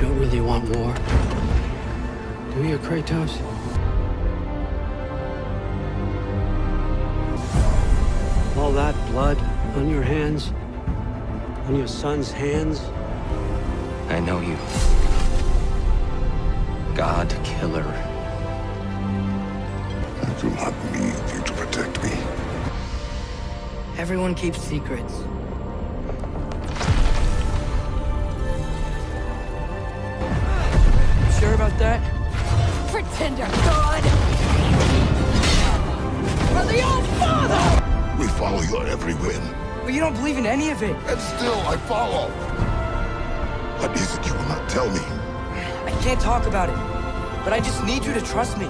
don't really want war. Do you, Kratos? All that blood on your hands? On your son's hands? I know you. God killer. I do not need you to protect me. Everyone keeps secrets. That? Pretender God! For the old father! We follow your every whim, But you don't believe in any of it. and still I follow. What is it you will not tell me? I can't talk about it. But I just need you to trust me.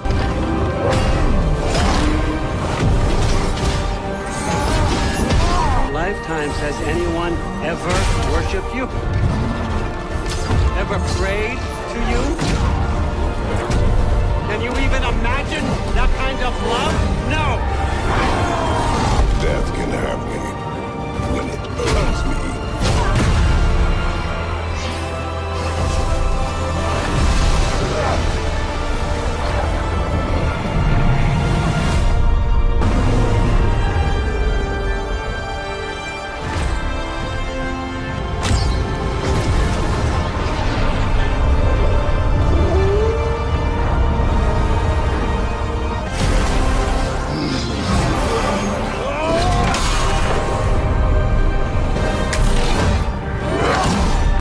Lifetimes has anyone ever worshipped you? Ever prayed to you?